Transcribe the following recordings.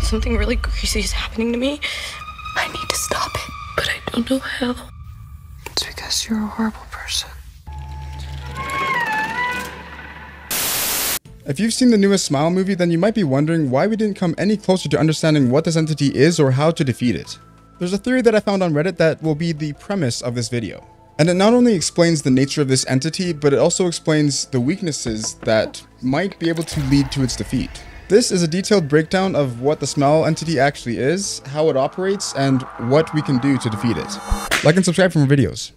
Something really crazy is happening to me. I need to stop it, but I don't know how. It's because you're a horrible person. If you've seen the newest Smile movie, then you might be wondering why we didn't come any closer to understanding what this entity is or how to defeat it. There's a theory that I found on Reddit that will be the premise of this video. And it not only explains the nature of this entity, but it also explains the weaknesses that might be able to lead to its defeat. This is a detailed breakdown of what the Smile entity actually is, how it operates, and what we can do to defeat it. Like and subscribe for more videos.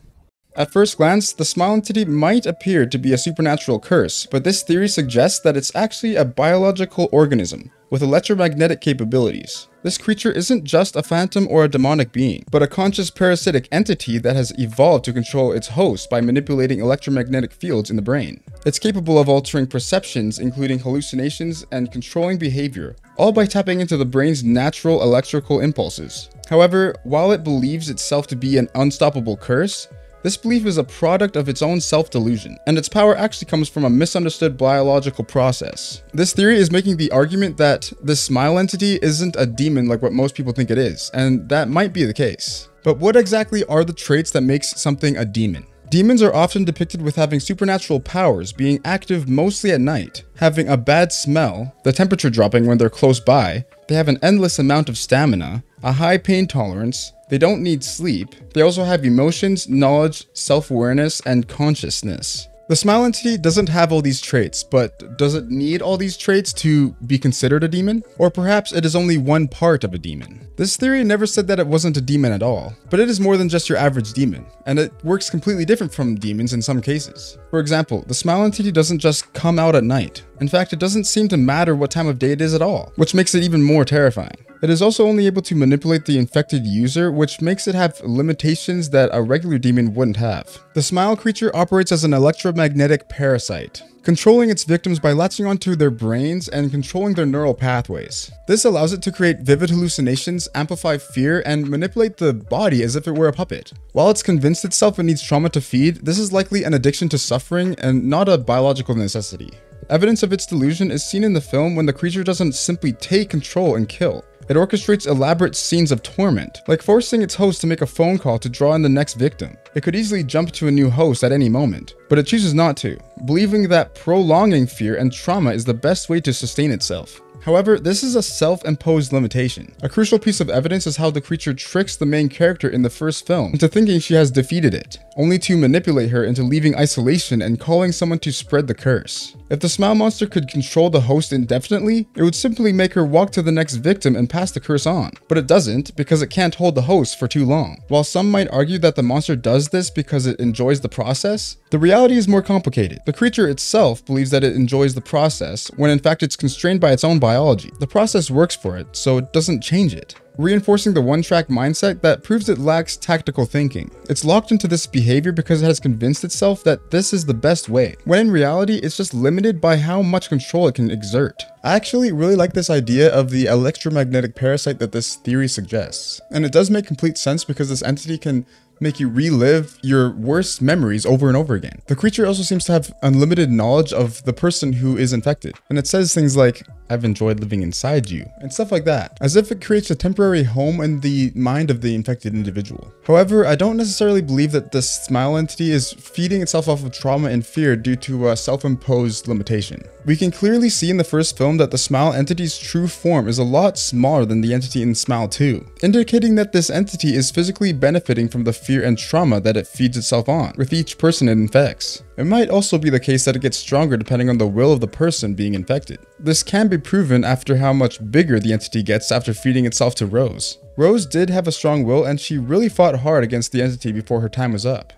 At first glance, the smile entity might appear to be a supernatural curse, but this theory suggests that it's actually a biological organism with electromagnetic capabilities. This creature isn't just a phantom or a demonic being, but a conscious parasitic entity that has evolved to control its host by manipulating electromagnetic fields in the brain. It's capable of altering perceptions, including hallucinations and controlling behavior, all by tapping into the brain's natural electrical impulses. However, while it believes itself to be an unstoppable curse, this belief is a product of its own self-delusion, and its power actually comes from a misunderstood biological process. This theory is making the argument that this smile entity isn't a demon like what most people think it is, and that might be the case. But what exactly are the traits that makes something a demon? Demons are often depicted with having supernatural powers, being active mostly at night, having a bad smell, the temperature dropping when they're close by, they have an endless amount of stamina, a high pain tolerance, they don't need sleep. They also have emotions, knowledge, self-awareness, and consciousness. The Smile entity doesn't have all these traits, but does it need all these traits to be considered a demon? Or perhaps it is only one part of a demon? This theory never said that it wasn't a demon at all, but it is more than just your average demon, and it works completely different from demons in some cases. For example, the Smile entity doesn't just come out at night. In fact, it doesn't seem to matter what time of day it is at all, which makes it even more terrifying. It is also only able to manipulate the infected user, which makes it have limitations that a regular demon wouldn't have. The Smile creature operates as an electromagnetic parasite, controlling its victims by latching onto their brains and controlling their neural pathways. This allows it to create vivid hallucinations, amplify fear, and manipulate the body as if it were a puppet. While it's convinced itself it needs trauma to feed, this is likely an addiction to suffering and not a biological necessity. Evidence of its delusion is seen in the film when the creature doesn't simply take control and kill. It orchestrates elaborate scenes of torment, like forcing its host to make a phone call to draw in the next victim. It could easily jump to a new host at any moment, but it chooses not to, believing that prolonging fear and trauma is the best way to sustain itself. However, this is a self-imposed limitation. A crucial piece of evidence is how the creature tricks the main character in the first film into thinking she has defeated it, only to manipulate her into leaving isolation and calling someone to spread the curse. If the smile monster could control the host indefinitely, it would simply make her walk to the next victim and pass the curse on. But it doesn't because it can't hold the host for too long. While some might argue that the monster does this because it enjoys the process, the reality is more complicated. The creature itself believes that it enjoys the process when in fact it's constrained by its own biology biology. The process works for it, so it doesn't change it reinforcing the one-track mindset that proves it lacks tactical thinking. It's locked into this behavior because it has convinced itself that this is the best way, when in reality it's just limited by how much control it can exert. I actually really like this idea of the electromagnetic parasite that this theory suggests. And it does make complete sense because this entity can make you relive your worst memories over and over again. The creature also seems to have unlimited knowledge of the person who is infected. And it says things like, I've enjoyed living inside you, and stuff like that, as if it creates a temporary home in the mind of the infected individual. However, I don't necessarily believe that this smile entity is feeding itself off of trauma and fear due to a self-imposed limitation. We can clearly see in the first film that the smile entity's true form is a lot smaller than the entity in Smile 2, indicating that this entity is physically benefiting from the fear and trauma that it feeds itself on, with each person it infects. It might also be the case that it gets stronger depending on the will of the person being infected. This can be proven after how much bigger the entity gets after feeding itself to Rose. Rose did have a strong will and she really fought hard against the entity before her time was up.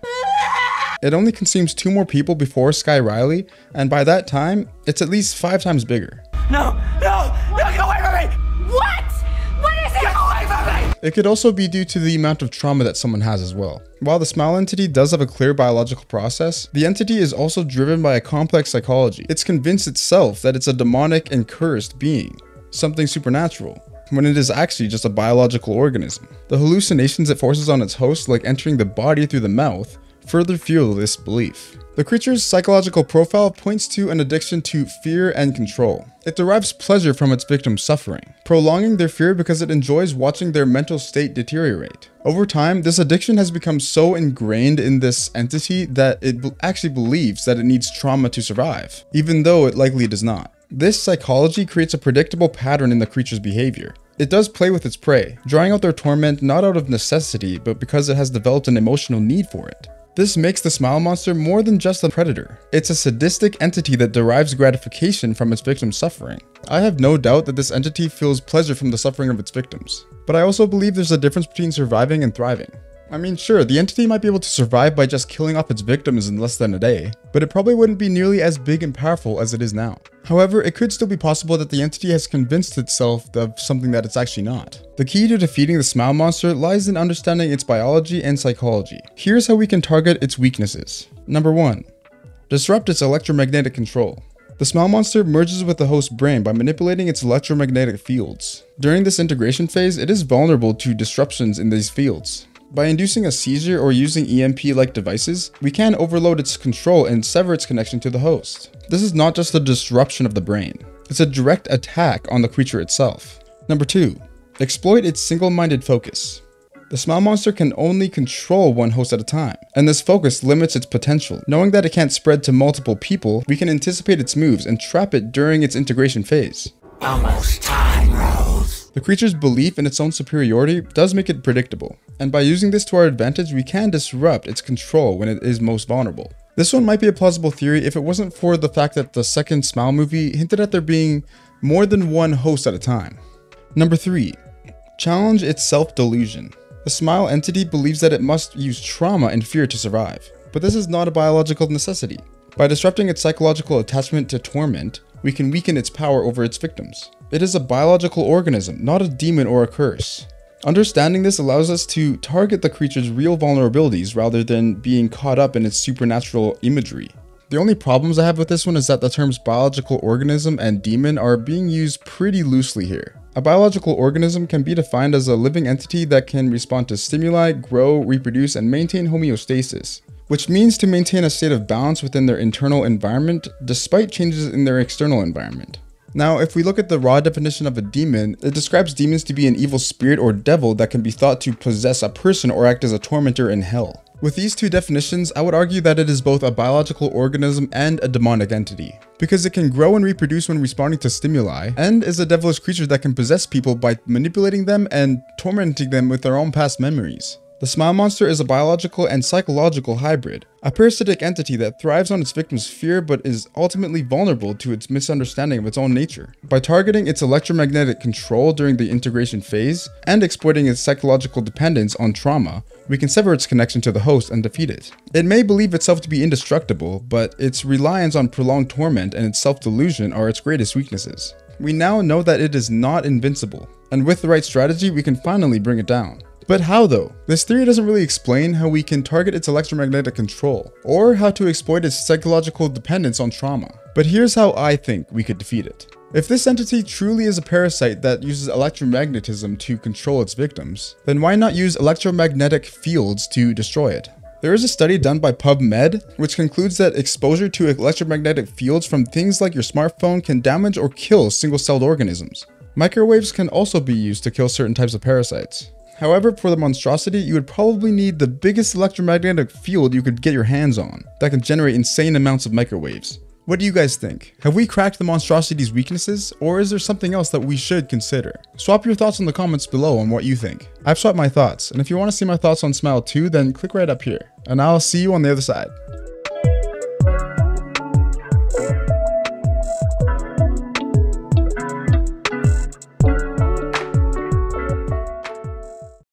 It only consumes two more people before Skye Riley, and by that time, it's at least five times bigger. No, It could also be due to the amount of trauma that someone has as well. While the smile entity does have a clear biological process, the entity is also driven by a complex psychology. It's convinced itself that it's a demonic and cursed being, something supernatural when it is actually just a biological organism. The hallucinations it forces on its host, like entering the body through the mouth, further fuel this belief. The creature's psychological profile points to an addiction to fear and control. It derives pleasure from its victims' suffering, prolonging their fear because it enjoys watching their mental state deteriorate. Over time, this addiction has become so ingrained in this entity that it actually believes that it needs trauma to survive, even though it likely does not. This psychology creates a predictable pattern in the creature's behavior. It does play with its prey, drawing out their torment not out of necessity, but because it has developed an emotional need for it. This makes the smile monster more than just a predator. It's a sadistic entity that derives gratification from its victim's suffering. I have no doubt that this entity feels pleasure from the suffering of its victims. But I also believe there's a difference between surviving and thriving. I mean, sure, the entity might be able to survive by just killing off its victims in less than a day, but it probably wouldn't be nearly as big and powerful as it is now. However, it could still be possible that the entity has convinced itself of something that it's actually not. The key to defeating the smile monster lies in understanding its biology and psychology. Here's how we can target its weaknesses. Number 1. Disrupt its electromagnetic control. The smile monster merges with the host brain by manipulating its electromagnetic fields. During this integration phase, it is vulnerable to disruptions in these fields. By inducing a seizure or using EMP-like devices, we can overload its control and sever its connection to the host. This is not just a disruption of the brain, it's a direct attack on the creature itself. Number 2. Exploit its single-minded focus. The smile monster can only control one host at a time, and this focus limits its potential. Knowing that it can't spread to multiple people, we can anticipate its moves and trap it during its integration phase. Almost time, Rose. The creature's belief in its own superiority does make it predictable, and by using this to our advantage, we can disrupt its control when it is most vulnerable. This one might be a plausible theory if it wasn't for the fact that the second Smile movie hinted at there being more than one host at a time. Number 3. Challenge its self-delusion. The Smile entity believes that it must use trauma and fear to survive, but this is not a biological necessity. By disrupting its psychological attachment to torment, we can weaken its power over its victims. It is a biological organism, not a demon or a curse. Understanding this allows us to target the creature's real vulnerabilities rather than being caught up in its supernatural imagery. The only problems I have with this one is that the terms biological organism and demon are being used pretty loosely here. A biological organism can be defined as a living entity that can respond to stimuli, grow, reproduce, and maintain homeostasis, which means to maintain a state of balance within their internal environment despite changes in their external environment. Now, if we look at the raw definition of a demon, it describes demons to be an evil spirit or devil that can be thought to possess a person or act as a tormentor in hell. With these two definitions, I would argue that it is both a biological organism and a demonic entity, because it can grow and reproduce when responding to stimuli, and is a devilish creature that can possess people by manipulating them and tormenting them with their own past memories. The Smile Monster is a biological and psychological hybrid, a parasitic entity that thrives on its victim's fear but is ultimately vulnerable to its misunderstanding of its own nature. By targeting its electromagnetic control during the integration phase and exploiting its psychological dependence on trauma, we can sever its connection to the host and defeat it. It may believe itself to be indestructible, but its reliance on prolonged torment and its self-delusion are its greatest weaknesses. We now know that it is not invincible, and with the right strategy, we can finally bring it down. But how though? This theory doesn't really explain how we can target its electromagnetic control, or how to exploit its psychological dependence on trauma. But here's how I think we could defeat it. If this entity truly is a parasite that uses electromagnetism to control its victims, then why not use electromagnetic fields to destroy it? There is a study done by PubMed which concludes that exposure to electromagnetic fields from things like your smartphone can damage or kill single-celled organisms. Microwaves can also be used to kill certain types of parasites. However, for the monstrosity, you would probably need the biggest electromagnetic field you could get your hands on that can generate insane amounts of microwaves. What do you guys think? Have we cracked the monstrosity's weaknesses, or is there something else that we should consider? Swap your thoughts in the comments below on what you think. I've swapped my thoughts, and if you want to see my thoughts on Smile 2, then click right up here, and I'll see you on the other side.